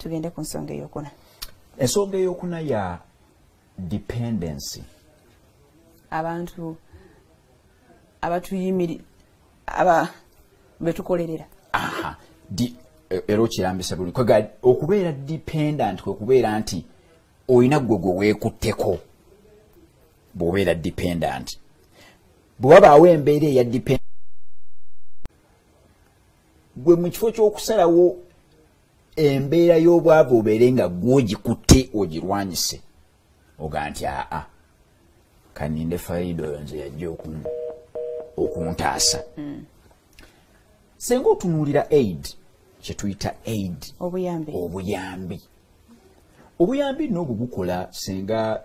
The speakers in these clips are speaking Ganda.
tugende ku nsonga eyokuna. Ensonga eyokuna ya dependency. Abantu abatuyimiri aba betukolerera. Aha di e- era okirambisa buli okubeera dependent kwe kubeera nti olina gwe gwe weekutteko bw'obeera dependent. Bwe wabaawo embeera eya depend gwe mu kifo ky'okusalawo embeera y'obwavu obeere nga gwogikutte ogirwanyise. Oga nti aa kaninde fayido oyo nze yajja okun- okuntaasa. Senga otunuulira aid kyetuyita aid obuyambi. obuyambi. Obuyambi n'obwo bukola singa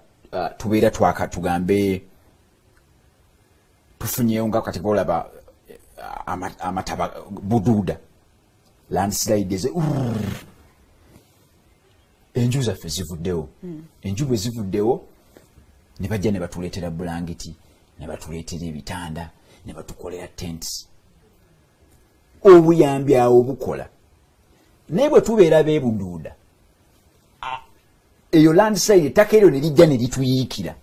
tubeera twaka tugambe tufunyeyo nga kati olaba ama- amataba buduuda landslide ze enju zaffe zivuddewo. Enju bwe zivuddewo ne bajja ne batuleetera bulangiti ne batuleetera ebitanda ne batukolera tents. Obuyambi awo bukola naye bwe tubeera beebuduuda eyo landside ettaka eryo ne lijja ne lituyiikira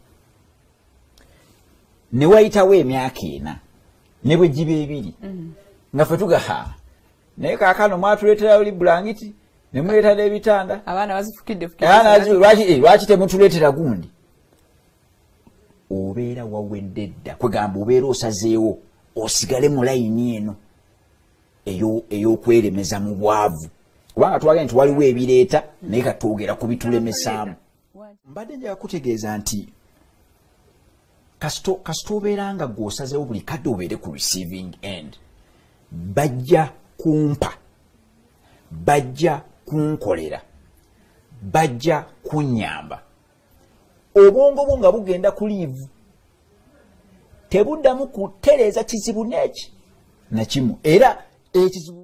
ne wayitawo emyaka ena ne bwe giba ebiri nga ffe tugaha naye kaakano mwatuleetera oli bulangiti ne muleeta n'ebitanda abaana bazifukidde lwaki eh, lwaki temutuleetera gundi? Obeera wawedde dda kwegamba obeera osazeewo osigale mu layini eno eyo- ey'okweremeza mu bwavu. Kubanga twagala nti waliwo ebireeta naye katwogera ku bitulemesaamu. Mbadde njaga kutegeeza nti kasito obeera nga gweosazeewo buli kadde obeere ku receiving end. Bajja kumpa. Bajja kunkolera. Bajja kunyamba. Obwongo bwo nga bugenda ku liivu tebuddamu kutereeza kizibu n'eki nakimu era ekizibu